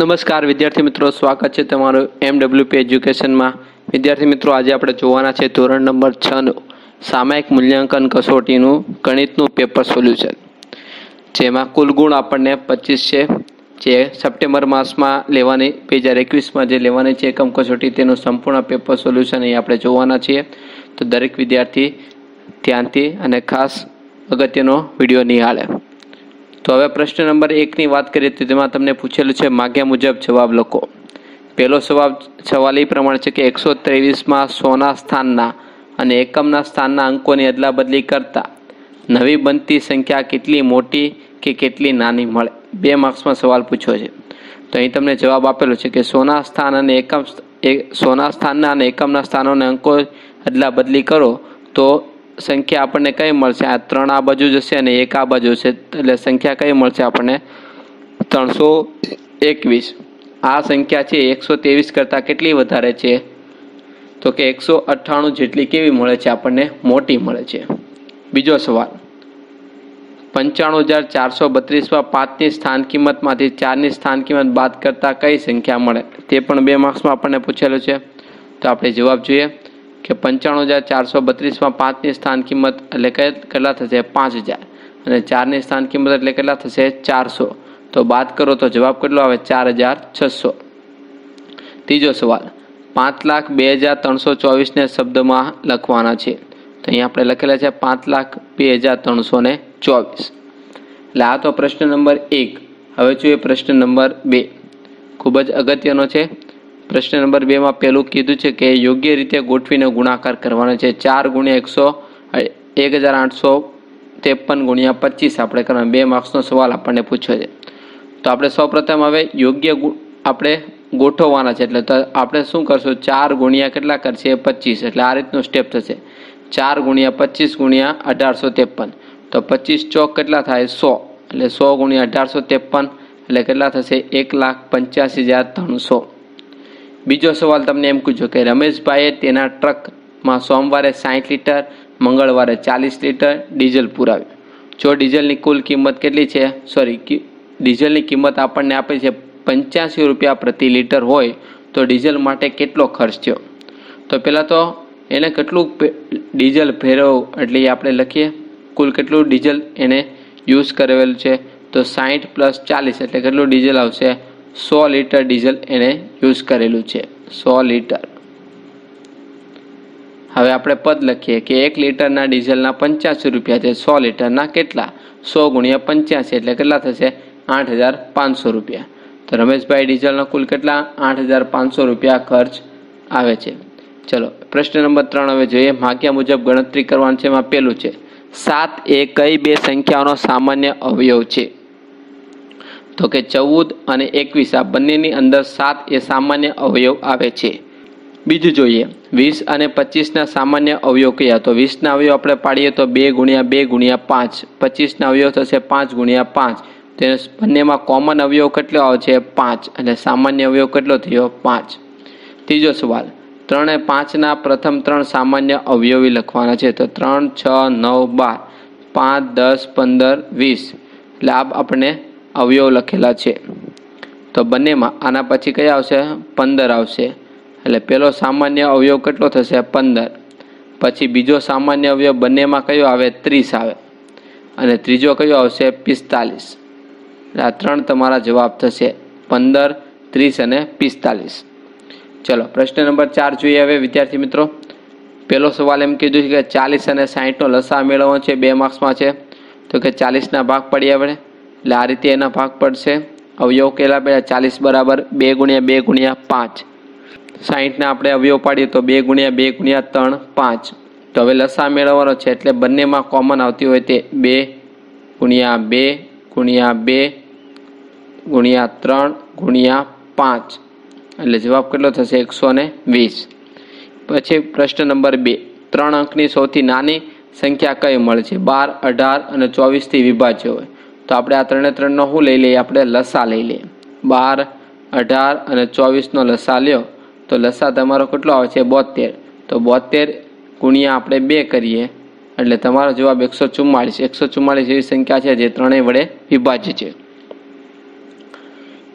નમસ્કાર વિદ્યાર્થી મિત્રો, સ્વાગત છે તમારું એમ ડબલ્યુપી એજ્યુકેશનમાં વિદ્યાર્થી મિત્રો, આજે આપણે જોવાના છે ધોરણ નંબર છનું સામાયિક મૂલ્યાંકન કસોટીનું ગણિતનું પેપર સોલ્યુશન જેમાં કુલ ગુણ આપણને પચીસ છે. જે સપ્ટેમ્બર માસમાં લેવાની, બે હજાર એકવીસમાં જે લેવાની છે એકમ કસોટી, તેનું સંપૂર્ણ પેપર સોલ્યુશન અહીં આપણે જોવાના છીએ. તો દરેક વિદ્યાર્થી ધ્યાનથી અને ખાસ અગત્યનો વીડિયો નિહાળે. તો હવે પ્રશ્ન નંબર એકની વાત કરીએ તો તેમાં તમને પૂછેલું છે, માગ્યા મુજબ જવાબ લખો. પહેલો જવાબ સવાલ એ પ્રમાણે છે કે એકસો ત્રેવીસમાં સોના સ્થાનના અને એકમના સ્થાનના અંકોની અદલાબદલી કરતા નવી બનતી સંખ્યા કેટલી મોટી કે કેટલી નાની મળે? બે માર્ક્સમાં સવાલ પૂછ્યો છે. તો અહીં તમને જવાબ આપેલો છે કે સોના સ્થાન અને એકમ સોના સ્થાનના અને એકમના સ્થાનોને અંકો અદલાબદલી કરો તો સંખ્યા આપણને કઈ મળશે? આ ત્રણ આ બાજુ જશે અને એક આ બાજુ છે એટલે સંખ્યા કઈ મળશે આપણને? ત્રણસો એકવીસ. આ સંખ્યા છે એકસો ત્રેવીસ કરતાં કેટલી વધારે છે? તો કે એકસો અઠ્ઠાણું જેટલી કેવી મળે છે આપણને? મોટી મળે છે. બીજો સવાલ. પંચાણું હજાર ચારસો બત્રીસમાં પાંચની સ્થાન કિંમતમાંથી ચારની સ્થાન કિંમત બાદ કરતાં કઈ સંખ્યા મળે? તે પણ બે માર્ક્સમાં આપણને પૂછેલું છે. તો આપણે જવાબ જોઈએ. કે પંચાણું હજાર ચારસો બત્રીસમાં પાંચની સ્થાન કિંમત એટલે કેટલા થશે? પાંચ હજાર અને ચારની સ્થાન કિંમત એટલે કેટલા થશે? ચારસો. તો બાદ કરો તો જવાબ કેટલો આવે? ચાર હજાર છસો. ત્રીજો સવાલ. પાંચ લાખ બે હજાર ત્રણસો ચોવીસને શબ્દમાં લખવાના છે. તો અહીંયા આપણે લખેલા છે પાંચ લાખ બે હજાર ત્રણસો ને ચોવીસ. એટલે આ તો પ્રશ્ન નંબર એક. હવે જોઈએ પ્રશ્ન નંબર બે. ખૂબ જ અગત્યનો છે. પ્રશ્ન નંબર બેમાં પહેલું કીધું છે કે યોગ્ય રીતે ગોઠવીને ગુણાકાર કરવાનો છે. ચાર ગુણ્યા એકસો એક હજાર આઠસો ત્રેપન ગુણ્યા પચીસ આપણે કરવાનો. બે માર્ક્સનો સવાલ આપણને પૂછ્યો છે. તો આપણે સૌપ્રથમ હવે યોગ્ય આપણે ગોઠવવાના છે. એટલે તો આપણે શું કરશું? ચાર ગુણ્યા કેટલા કરશે? પચીસ. એટલે આ રીતનું સ્ટેપ થશે. ચાર ગુણ્યા પચીસ ગુણ્યા અઢારસો ત્રેપન. તો પચીસ ચોક કેટલા થાય? સો. એટલે સો ગુણ્યા અઢારસો ત્રેપન. એટલે કેટલા થશે? એક લાખ પંચ્યાસી હજાર ત્રણસો. બીજો સવાલ તમને એમ પૂછ્યો કે રમેશભાઈએ તેના ટ્રકમાં સોમવારે સાઠ લીટર, મંગળવારે ચાલીસ લીટર ડીઝલ પુરાવ્યું. જો ડીઝલની કુલ કિંમત કેટલી છે? સોરી ડીઝલની કિંમત આપણને આપે છે પંચ્યાસી રૂપિયા પ્રતિ લીટર હોય તો ડીઝલ માટે કેટલો ખર્ચ થયો? તો પહેલાં તો એને કેટલું ડીઝલ ફેરવ એટલે આપણે લખીએ, કુલ કેટલું ડીઝલ એને યુઝ કરેલું છે? તો સાઠ પ્લસ ચાલીસ એટલે કેટલું ડીઝલ આવશે? સો લીટર ડીઝલ એણે યુઝ કરેલું છે. સો લીટર. હવે આપણે પદ લખીએ કે એક લીટરના ડીઝલના પંચ્યાસી રૂપિયા છે. સો લીટરના કેટલા? સો ગુણ્યા પંચ્યાસી એટલે કેટલા થશે? આઠ હજાર પાંચસો રૂપિયા. તો રમેશભાઈ, ડીઝલનો કુલ કેટલા? આઠ હજાર પાંચસો રૂપિયા ખર્ચ આવે છે. ચલો, પ્રશ્ન નંબર ત્રણ હવે જોઈએ. માગ્યા મુજબ ગણતરી કરવાનું છે. એમાં પહેલું છે, સાત એ કઈ બે સંખ્યાઓનો સામાન્ય અવયવ છે. તો કે ચૌદ અને એકવીસ આ બંનેની અંદર સાત એ સામાન્ય અવયવ આવે છે. બીજું જોઈએ, વીસ અને પચીસના સામાન્ય અવયવ કયા? તો વીસના અવયવ આપણે પાડીએ તો બે ગુણ્યા બે ગુણ્યા પાંચ. પચીસના અવયવ થશે પાંચ ગુણ્યા પાંચ. તેને બંનેમાં કોમન અવયવ કેટલો આવે છે પાંચ. અને સામાન્ય અવયવ કેટલો થયો? પાંચ. ત્રીજો સવાલ, ત્રણે પાંચના પ્રથમ ત્રણ સામાન્ય અવયવી લખવાના છે. તો ત્રણ, છ, નવ, બાર. પાંચ, દસ, પંદર, વીસ. એટલે આ આપણને અવયવ લખેલા છે. તો બંનેમાં આના પછી કયા આવશે? પંદર આવશે. એટલે પહેલો સામાન્ય અવયવ કેટલો થશે? પંદર. પછી બીજો સામાન્ય અવયવ બંનેમાં કયો આવે? ત્રીસ આવે. અને ત્રીજો કયો આવશે? પિસ્તાલીસ. આ ત્રણ તમારા જવાબ થશે. પંદર, ત્રીસ અને પિસ્તાલીસ. ચલો, પ્રશ્ન નંબર ચાર જોઈએ હવે વિદ્યાર્થી મિત્રો. પહેલો સવાલ એમ કીધું છે કે ચાલીસ અને સાહીઠનો લસા મેળવવો છે, બે માર્ક્સમાં છે. તો કે ચાલીસના ભાગ પડી આપણે? એટલે આ રીતે એના ભાગ પડશે. અવયવ કેટલા પડ્યા ચાલીસ બરાબર બે ગુણ્યા બે ગુણ્યા પાંચ. સાહીઠને આપણે અવયવ પાડીએ તો બે ગુણ્યા બે ગુણ્યા ત્રણ પાંચ. તો હવે લસા મેળવવાનો છે એટલે બંનેમાં કોમન આવતી હોય તે બે ગુણ્યા બે ગુણ્યા બે ગુણ્યા ત્રણ ગુણ્યા પાંચ. એટલે જવાબ કેટલો થશે? એકસો ને વીસ. પછી પ્રશ્ન નંબર બે. ત્રણ અંકની સૌથી નાની સંખ્યા કઈ મળે છે? બાર, અઢાર અને ચોવીસથી વિભાજ્ય હોય. તો આપણે આ ત્રણે ત્રણનો શું લઈ લઈએ? આપણે લસા લઈ લઈએ. બાર, અઢાર અને ચોવીસનો લસા લ્યો. તો લસા તમારો કેટલો આવે છે? બોતેર તો બોતેર ગુણ્યા આપણે બે કરીએ. એટલે તમારો જવાબ એકસો ચુમ્માળીસ એકસો ચુમ્માળીસ એવી સંખ્યા છે જે ત્રણેય વડે વિભાજ્ય છે.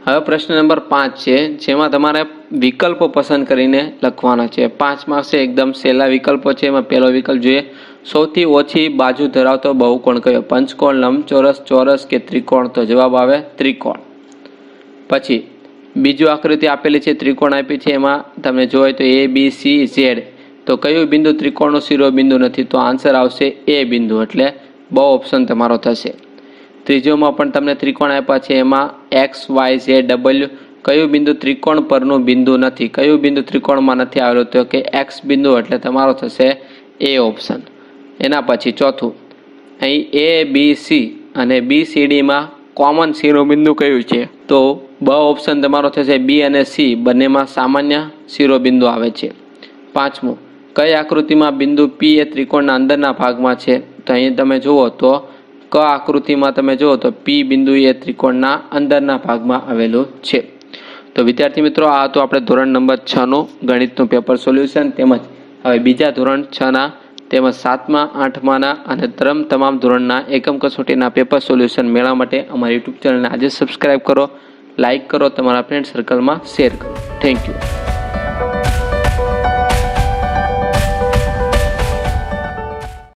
હવે પ્રશ્ન નંબર પાંચ છે, જેમાં તમારે વિકલ્પો પસંદ કરીને લખવાના છે. પાંચ માર્ક્સ એકદમ સહેલા વિકલ્પો છે, એમાં પહેલો વિકલ્પ જોઈએ. સૌથી ઓછી બાજુ ધરાવતો બહુકોણ કયો? પંચકોણ, લંબચોરસ, ચોરસ કે ત્રિકોણ? તો જવાબ આવે ત્રિકોણ. પછી, બીજું આકૃતિ આપેલી છે, ત્રિકોણ આપી છે, એમાં તમે જોયો તો એ બી સી ઝેડ તો કયું બિંદુ ત્રિકોણનું શિરોબિંદુ નથી? તો આન્સર આવશે એ બિંદુ, એટલે બહુ ઓપ્શન તમારો થશે. ત્રીજોમાં પણ તમને ત્રિકોણ આપ્યા છે. એમાં એક્સ વાય ઝેડ ડબલ્યુ કયું બિંદુ ત્રિકોણ પરનું બિંદુ નથી? કયું બિંદુ ત્રિકોણમાં નથી આવેલું? તો કે એક્સ બિંદુ એટલે તમારો થશે એ ઓપ્શન એના પછી ચોથું. અહીં એ બી સી અને બી સી ડીમાં કોમન શિરોબિંદુ કયું છે? તો બ ઓપ્શન તમારો થશે બી અને સી બંનેમાં સામાન્ય શિરોબિંદુ આવે છે. પાંચમું. કઈ આકૃતિમાં બિંદુ પી એ ત્રિકોણના અંદરના ભાગમાં છે? તો અહીં તમે જુઓ તો ક આકૃતિમાં તમે જુઓ તો પી બિંદુ એ ત્રિકોણના અંદરના ભાગમાં આવેલું છે. તો વિદ્યાર્થી મિત્રો, આ હતું આપણે ધોરણ નંબર છનું ગણિતનું પેપર સોલ્યુશન. તેમજ હવે બીજા ધોરણ છના તેમજ સાતમા આઠમાના અને ત્રમ તમામ ધોરણના એકમ કસોટીના પેપર સોલ્યુશન મેળવવા માટે અમારી યુટ્યુબ ચેનલને આજે સબસ્ક્રાઈબ કરો લાઇક કરો, તમારા ફ્રેન્ડ સર્કલમાં શેર કરો. Thank you